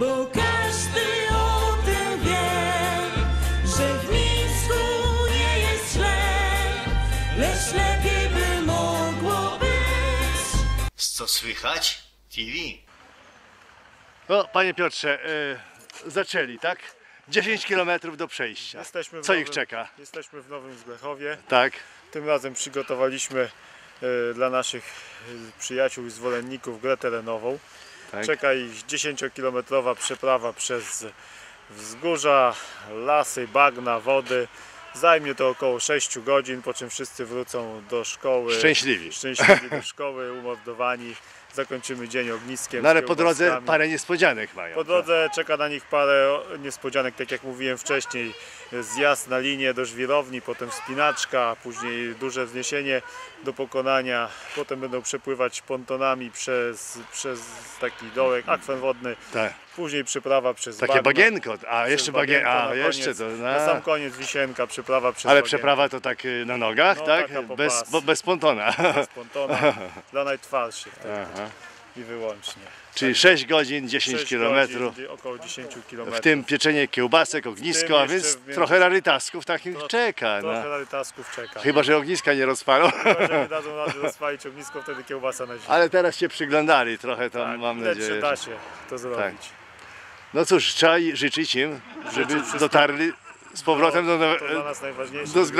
bo każdy o tym wie, że w Mińsku nie jest źle, lecz lepiej by mogło być. Co słychać? TV. No, panie Piotrze, y, zaczęli, tak? 10 km do przejścia. Jesteśmy Co nowym, ich czeka? Jesteśmy w Nowym Zglechowie. Tak. Tym razem przygotowaliśmy e, dla naszych e, przyjaciół i zwolenników grę terenową. Tak. Czeka ich 10-kilometrowa przeprawa przez wzgórza, lasy, bagna, wody. Zajmie to około 6 godzin, po czym wszyscy wrócą do szkoły. Szczęśliwi. Szczęśliwi do szkoły, umordowani. Zakończymy dzień ogniskiem. No ale po drodze parę niespodzianek mają. Po drodze czeka na nich parę niespodzianek, tak jak mówiłem wcześniej. Zjazd na linię do żwirowni, potem wspinaczka, później duże wzniesienie do pokonania. Potem będą przepływać pontonami przez, przez taki dołek, akwen wodny. Tak. Później przeprawa przez Takie bagno, bagienko, a jeszcze bagien, bagienko a na jeszcze koniec, to, Na sam no. koniec wisienka, przeprawa przez Ale bagienko. przeprawa to tak y, na nogach, No, tak? Bez, bo, bez pontona. Z pontona dla najtwardszych tylko Aha. i wyłącznie. Czyli 6 godzin, 10 Sześć kilometrów. godzin, około 10 W km. tym pieczenie kiełbasek, ognisko, a więc w trochę rarytasków takich Tro- czeka. Trochę No. rarytasków czeka. Chyba, że ogniska nie rozpalą. Chyba, że nie dadzą rady rozpalić ognisko, wtedy kiełbasa na zimę. Ale teraz się przyglądali trochę, to Tak, mam nadzieję. że da się to zrobić. No cóż, trzeba życzyć im, żeby dotarli z powrotem do, To dla do, nas najważniejsze, do wszyscy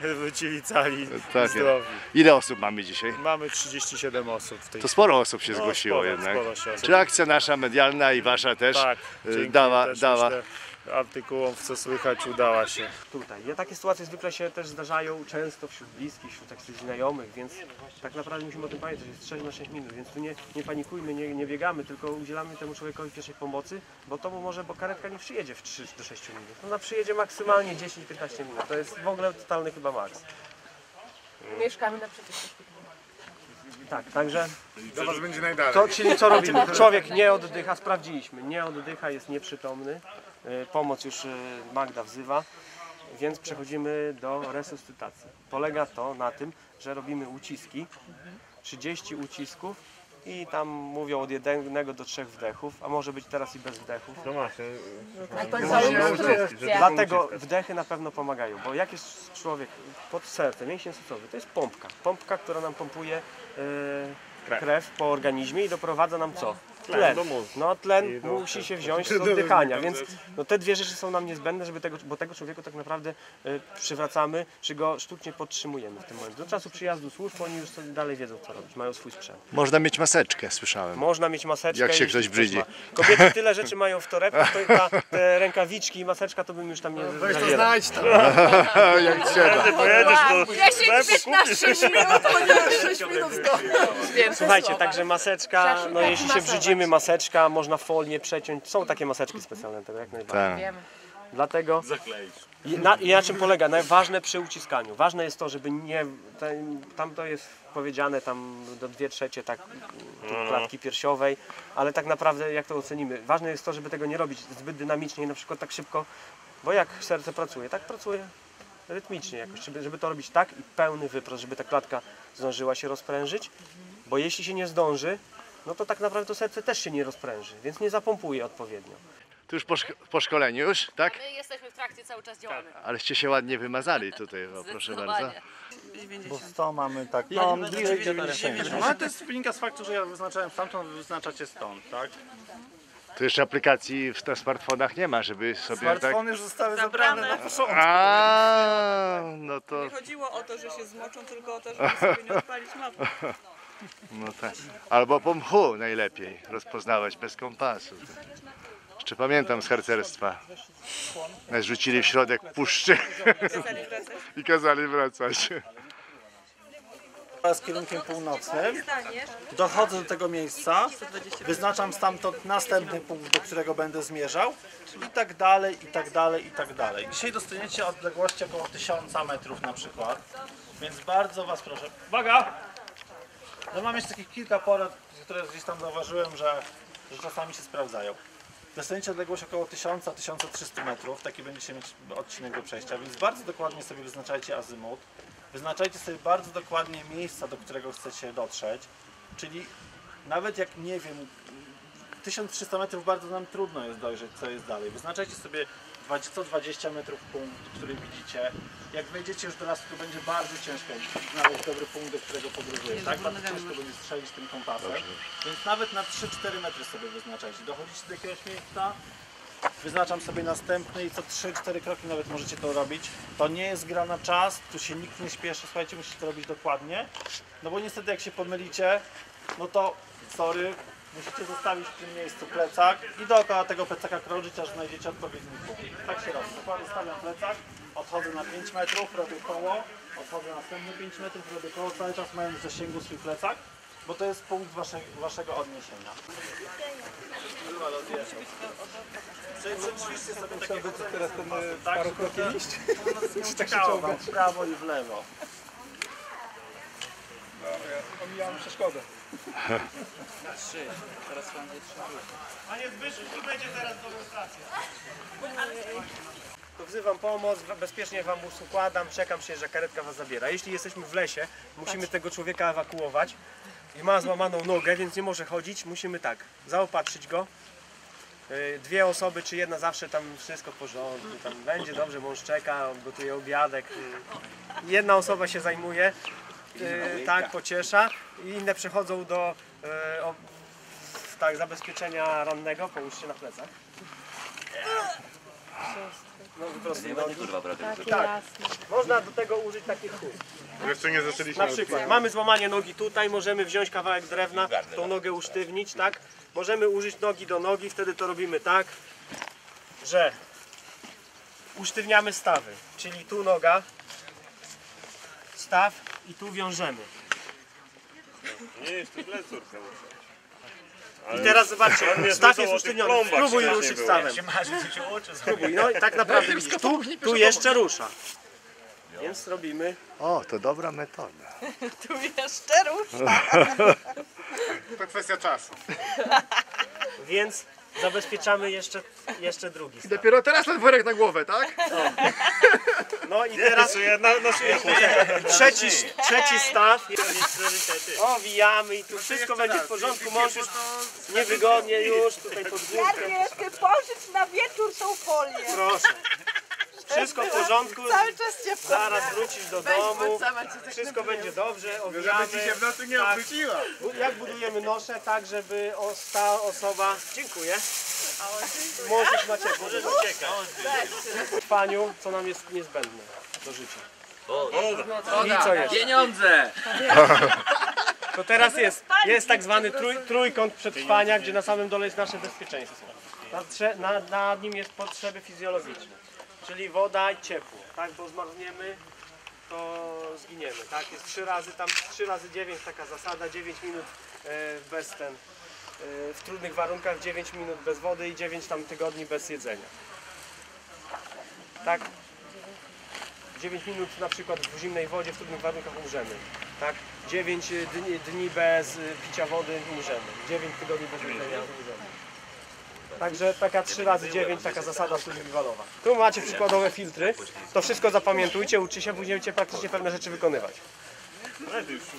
wrócili cali Tak, zdrowi. Ile osób mamy dzisiaj? Mamy 37 osób w tej To sporo osób się No, zgłosiło sporo, jednak. sporo się osób. Czy akcja nasza medialna i wasza też Tak, y, dała, też dała myślę, artykułom, w co słychać, udała się. tutaj. Ja, takie sytuacje zwykle się też zdarzają często wśród bliskich, wśród takich znajomych, więc tak naprawdę musimy o tym pamiętać, że jest 6 na 6 minut, więc tu nie, nie panikujmy, nie, nie biegamy, tylko udzielamy temu człowiekowi pierwszej pomocy, bo to mu może, bo karetka nie przyjedzie w 3 do 6 minut. Ona przyjedzie maksymalnie 10-15 minut, to jest w ogóle totalny chyba maks. Mieszkamy naprzeciw. Tak, także Dla was będzie najdalej. to, czyli co robimy? Człowiek nie oddycha, sprawdziliśmy, nie oddycha, jest nieprzytomny, pomoc już y, Magda wzywa, więc przechodzimy do resuscytacji. Polega to na tym, że robimy uciski, 30 ucisków i tam mówią od jednego do trzech wdechów, a może być teraz i bez wdechów. A końcowy instrukcja. Dlatego wdechy na pewno pomagają, bo jak jest człowiek pod sercem, mięsień sercowy, to jest pompka. Pompka, która nam pompuje e, krew. po organizmie i doprowadza nam co? Tlen. No tlen musi się wziąć z oddychania, więc no, te dwie rzeczy są nam niezbędne, żeby tego, bo tego człowieka tak naprawdę e, przywracamy, czy go sztucznie podtrzymujemy w tym momencie. Do czasu przyjazdu służb oni już dalej wiedzą co robić, mają swój sprzęt. Można mieć maseczkę, słyszałem. Można mieć maseczkę. Jak się ktoś brydzi. ma. Kobiety tyle rzeczy mają w torebkach, to ta, te rękawiczki i maseczka to bym już tam nie zawierał. Znajdź to. Jak trzeba. Ja się 15 minut, to nie 6 minut Słuchajcie, także maseczka, no jeśli się brzydzimy, maseczka, można folię przeciąć. Są takie maseczki specjalne tego, jak najbardziej. Tak. Dlatego i na, i na czym polega? Ważne przy uciskaniu. Ważne jest to, żeby nie. Tam to jest powiedziane tam do 2 trzecie tak tu klatki piersiowej, ale tak naprawdę jak to ocenimy? Ważne jest to, żeby tego nie robić zbyt dynamicznie i na przykład tak szybko, bo jak serce pracuje, tak pracuje rytmicznie jakoś, żeby, żeby to robić tak i pełny wyprost, żeby ta klatka zdążyła się rozprężyć, bo jeśli się nie zdąży, no to tak naprawdę to serce też się nie rozpręży, więc nie zapompuje odpowiednio. Tu już po, szko- po szkoleniu już, tak? My jesteśmy w trakcie cały czas działamy. Aleście się ładnie wymazali tutaj, o, proszę bardzo. Bo 100 mamy tak, no bliżej 90. No ale to jest wynika z faktu, że ja wyznaczałem stamtąd, wy wyznaczacie stąd, tak? Tu jeszcze aplikacji w, na smartfonach nie ma, żeby sobie tak... Smartfony już zostały zabrane na początku. A, no to, Nie chodziło o to, że się zmoczą, tylko o to, żeby sobie nie odpalić mapy. no tak. Albo po mchu najlepiej rozpoznawać bez kompasu. Jeszcze pamiętam z harcerstwa. Nas rzucili w środek puszczy i kazali wracać. Z kierunkiem północnym dochodzę do tego miejsca, wyznaczam stamtąd następny punkt, do którego będę zmierzał i tak dalej, i tak dalej, i tak dalej. Dzisiaj dostaniecie odległości około 1000 metrów na przykład, więc bardzo Was proszę. Uwaga! No mam jeszcze takich kilka porad, które gdzieś tam zauważyłem, że, że czasami się sprawdzają. Dostaniecie odległość około 1000-1300 metrów, taki będziecie mieć odcinek do przejścia, więc bardzo dokładnie sobie wyznaczajcie azymut. Wyznaczajcie sobie bardzo dokładnie miejsca, do którego chcecie dotrzeć, czyli nawet jak nie wiem, 1300 metrów bardzo nam trudno jest dojrzeć, co jest dalej. Wyznaczajcie sobie 20, co 20 metrów punkt, który widzicie. Jak wejdziecie już do lasu, to będzie bardzo ciężko znaleźć dobry punkt, do którego podróżujesz. Tak? Bardzo ciężko będzie strzelić tym kompasem. Więc nawet na 3-4 metry sobie wyznaczajcie. Dochodzicie do jakiegoś miejsca, wyznaczam sobie następny i co 3-4 kroki nawet możecie to robić. To nie jest gra na czas, tu się nikt nie śpieszy, słuchajcie, musicie to robić dokładnie. No bo niestety jak się pomylicie, no to sorry, musicie zostawić w tym miejscu plecak i dookoła tego plecaka krążyć, aż znajdziecie odpowiedni punkt. Tak się robi. Dokładnie stawiam plecak, odchodzę na 5 metrów, robię koło, odchodzę na następne 5 metrów, robię koło, cały czas mając w zasięgu swój plecak, bo to jest punkt wasze, waszego odniesienia. Przećwiczcie sobie takie teraz ten paru kroki iść. Czekało wam w prawo i w lewo. Omijamy przeszkodę. To wzywam pomoc, bezpiecznie wam układam, czekam się, że karetka was zabiera. Jeśli jesteśmy w lesie, musimy tego człowieka ewakuować i ma złamaną nogę, więc nie może chodzić, musimy tak, zaopatrzyć go. Yy, Dwie osoby, czy jedna zawsze tam wszystko w porządku, tam będzie dobrze, mąż czeka, on gotuje obiadek. Yy, Jedna osoba się zajmuje, tak, pociesza i inne przechodzą do yy, o, tak, zabezpieczenia rannego, połóżcie na plecach. No po prostu, no, tak. Można do tego użyć takich chust. Jeszcze nie zaczęliśmy Na przykład mamy złamanie nogi tutaj, możemy wziąć kawałek drewna, tą nogę usztywnić, tak? Możemy użyć nogi do nogi, wtedy to robimy tak, że usztywniamy stawy, czyli tu noga, staw i tu wiążemy. Nie, jeszcze źle córka. I teraz zobaczcie, staw jest plombach spróbuj ruszyć stawem. Spróbuj, no i tak naprawdę widzisz, tu, tu jeszcze rusza. Więc robimy O, to dobra metoda. Tu jeszcze rusza. To kwestia czasu. Więc zabezpieczamy jeszcze, jeszcze drugi staw. Dopiero teraz ten worek na głowę, tak? No i teraz jedna nosuje trzeci, trzeci staw. Owijamy i tu wszystko będzie w porządku. Mąż już niewygodnie już tutaj pod górkę. Jarek, pożycz na wieczór tą folię. Proszę. Wszystko w porządku. Cały czas cię Zaraz wrócisz do domu. Wszystko będzie dobrze. Owijamy. nocy nie Tak. obróciła. Jak budujemy nosze, tak żeby ta osoba... Dziękuję. Możesz na ciepło. Możesz uciekać. W trwaniu, co nam jest niezbędne do życia. I co jest? Pieniądze! To teraz jest, jest tak zwany trój, trójkąt przetrwania, gdzie na samym dole jest nasze bezpieczeństwo. Nad, na, nad nim jest potrzeby fizjologiczne, czyli woda i ciepło. Tak, bo zmarzniemy, to zginiemy. Tak, jest trzy razy, tam 3 razy 9 taka zasada, 9 minut e, bez ten, e, w trudnych warunkach, 9 minut bez wody i 9 tam tygodni bez jedzenia. Tak, 9 minut na przykład w zimnej wodzie w trudnych warunkach umrzemy. Tak? 9 dni, dni bez picia wody umrzemy. 9 tygodni bez jedzenia umrzemy. Także taka 3 razy 9 taka zasada survivalowa. Tu macie przykładowe filtry. To wszystko zapamiętujcie, uczy się, później będziecie praktycznie pewne rzeczy wykonywać.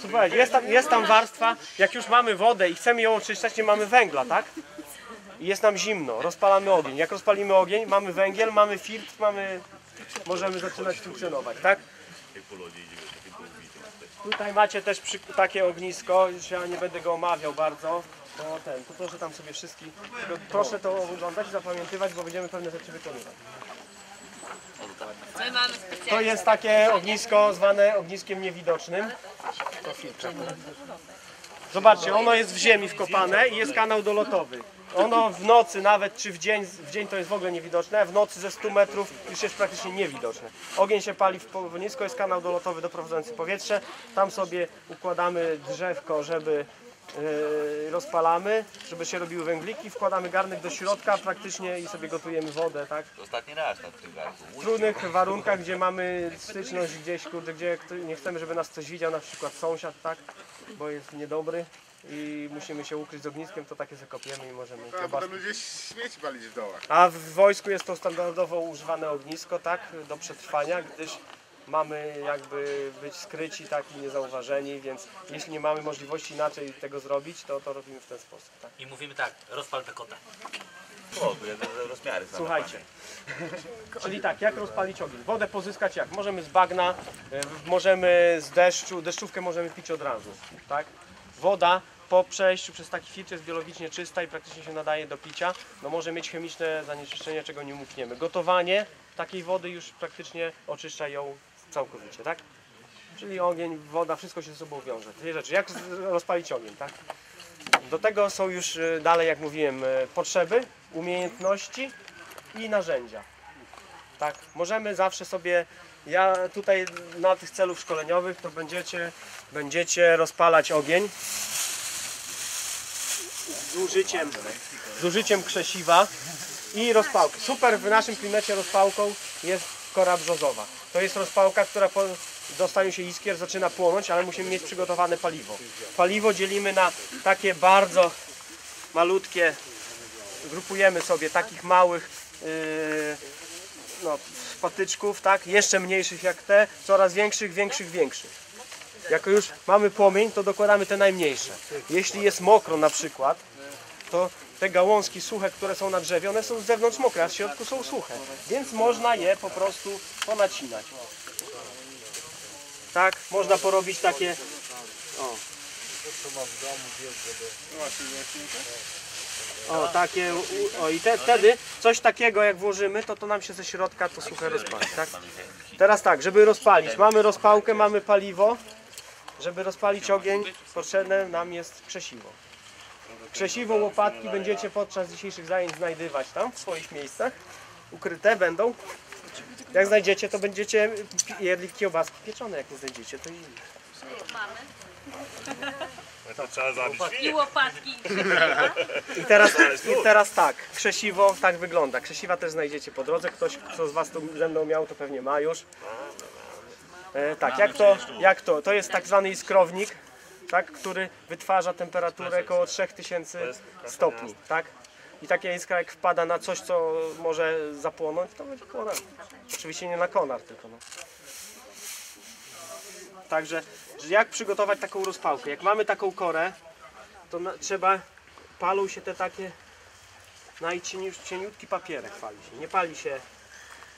Słuchajcie, jest tam, jest tam warstwa, jak już mamy wodę i chcemy ją oczyszczać, nie mamy węgla, tak? I jest nam zimno, rozpalamy ogień. Jak rozpalimy ogień, mamy węgiel, mamy filtr, mamy możemy zaczynać funkcjonować, tak? Tutaj macie też przy, takie ognisko, już ja nie będę go omawiał bardzo, bo ten, to proszę tam sobie wszystkich, proszę to oglądać i zapamiętywać, bo będziemy pewne rzeczy wykonywać. My mamy specjalnie. To jest takie ognisko zwane ogniskiem niewidocznym. Zobaczcie, ono jest w ziemi wkopane i jest kanał dolotowy. Ono w nocy nawet, czy w dzień, w dzień to jest w ogóle niewidoczne, w nocy ze 100 metrów już jest praktycznie niewidoczne. Ogień się pali w nisko, jest kanał dolotowy doprowadzający powietrze. Tam sobie układamy drzewko, żeby rozpalamy, żeby się robiły węgliki, wkładamy garnek do środka praktycznie i sobie gotujemy wodę, tak? Ostatni raz na tym garku. w trudnych warunkach, gdzie mamy styczność gdzieś, kurde, gdzie nie chcemy, żeby nas ktoś widział, na przykład sąsiad, tak, bo jest niedobry i musimy się ukryć z ogniskiem, to takie zakopiemy i możemy A potem ludzie śmieci palić w dołach. A w wojsku jest to standardowo używane ognisko, tak, do przetrwania, gdyż mamy jakby być skryci tak i niezauważeni, więc jeśli nie mamy możliwości inaczej tego zrobić, to to robimy w ten sposób. Tak? I mówimy tak, rozpal bekota. Słuchajcie. Czyli tak, jak rozpalić ogień? Wodę pozyskać jak? Możemy z bagna, y, możemy z deszczu, deszczówkę możemy pić od razu, tak? Woda po przejściu przez taki filtr jest biologicznie czysta i praktycznie się nadaje do picia. No może mieć chemiczne zanieczyszczenia, czego nie umkniemy. Gotowanie takiej wody już praktycznie oczyszcza ją całkowicie, tak? Czyli ogień, woda, wszystko się ze sobą wiąże. Dwie rzeczy. Jak rozpalić ogień, tak? Do tego są już y, dalej, jak mówiłem, y, potrzeby, umiejętności i narzędzia. Tak, możemy zawsze sobie, ja tutaj na tych celów szkoleniowych to będziecie, będziecie rozpalać ogień z użyciem, z użyciem krzesiwa i rozpałki. Super w naszym klimacie rozpałką jest kora brzozowa. To jest rozpałka, która po dostaniu się iskier zaczyna płonąć, ale musimy mieć przygotowane paliwo. Paliwo dzielimy na takie bardzo malutkie, grupujemy sobie takich małych yy, no, patyczków, tak? Jeszcze mniejszych jak te, coraz większych, większych, większych. Jako już mamy płomień, to dokładamy te najmniejsze. Jeśli jest mokro na przykład, to te gałązki suche, które są na drzewie, one są z zewnątrz mokre, a w środku są suche. Więc można je po prostu ponacinać. Tak, można porobić takie... O. O, takie, o i te, wtedy coś takiego jak włożymy, to to nam się ze środka to suche rozpali, tak? Teraz tak, żeby rozpalić, mamy rozpałkę, mamy paliwo, żeby rozpalić ogień potrzebne nam jest krzesiwo. Krzesiwo, łopatki będziecie podczas dzisiejszych zajęć znajdywać tam w swoich miejscach, ukryte będą. Jak znajdziecie, to będziecie jedli kiełbaski pieczone, jak nie znajdziecie, to i I łopatki. I teraz, I teraz tak, krzesiwo tak wygląda. Krzesiwa też znajdziecie po drodze. Ktoś, kto z Was tu ze mną miał, to pewnie ma już. E, tak, jak to, jak to? To jest tak zwany iskrownik, tak, który wytwarza temperaturę około 3000 stopni. Tak? I taka iskra jak wpada na coś, co może zapłonąć, to będzie konar. Oczywiście nie na konar, tylko no. Także, że jak przygotować taką rozpałkę? Jak mamy taką korę, to na, trzeba, palą się te takie najcieniutki papierek pali się. Nie pali się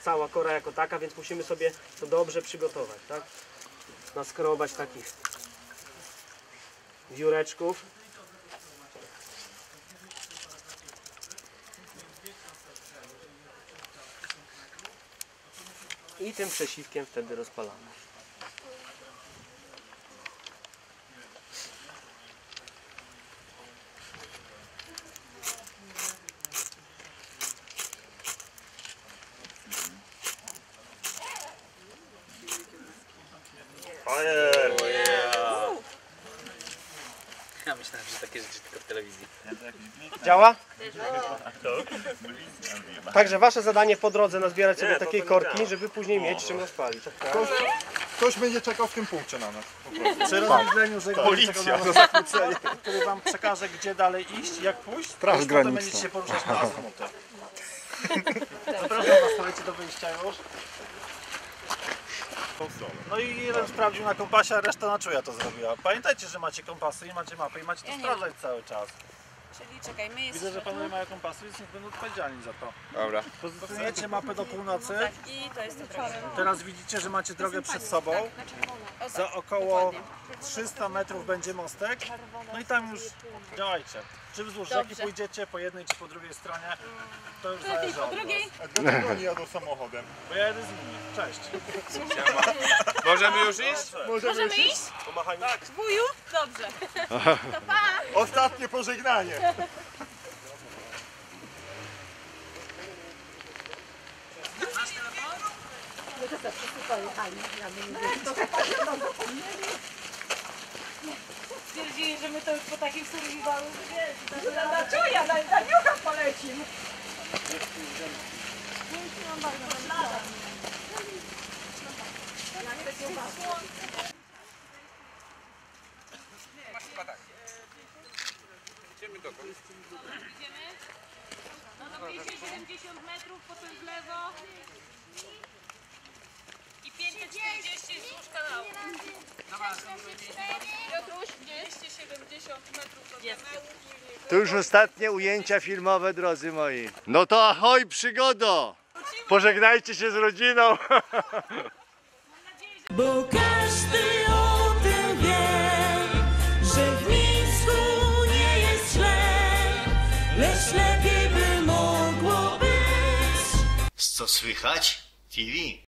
cała kora jako taka, więc musimy sobie to dobrze przygotować, tak? Naskrobać takich wióreczków. I tym przesiwkiem wtedy rozpalamy. Ja myślałem, że takie rzeczy tylko w telewizji. Działa? Także wasze zadanie po drodze nazbierać sobie takiej korki, żeby później mieć czym rozpalić. Ktoś będzie czekał w tym punkcie na nas. Przy zegarowego na zakłócenie, który wam przekaże gdzie dalej iść, jak pójść, to potem graniczna. będziecie się poruszać na azymutę. Zapraszam was, do wyjścia już. No i jeden sprawdził na kompasie, a reszta na czuja to zrobiła. Pamiętajcie, że macie kompasy i macie mapy i macie to Ja nie sprawdzać cały czas. Czyli czekaj, my jest Widzę, że panowie mają kompasy, więc niech będą odpowiedzialni za to. Dobra. Pozycjonujecie mapę do północy. tak i to jest to droga. Teraz widzicie, że macie drogę przed sobą. O, tak, Za około dokładnie. 300 metrów będzie mostek. No i tam już działajcie. Czy wzdłuż Dobrze. rzeki pójdziecie po jednej czy po drugiej stronie, to już Lepiej zależy po od was. drugiej. A dlaczego oni jadą samochodem? Bo ja jedę z nimi. Cześć. Możemy już iść? Możemy iść? Tak. Wuju? Dobrze. To pa! Ostatnie pożegnanie. Stwierdzili, że my to już po takim survivalu, wiesz, na, na czuja, na, na niucha polecim. Idziemy? No to 270 metrów, potem w lewo. I 5 540 wzdłuż kanału. Piotruś, 270 metrów od kanału. To już ostatnie ujęcia filmowe, drodzy moi. No to ahoj, przygodo! Pożegnajcie się z rodziną. Bo lepiej by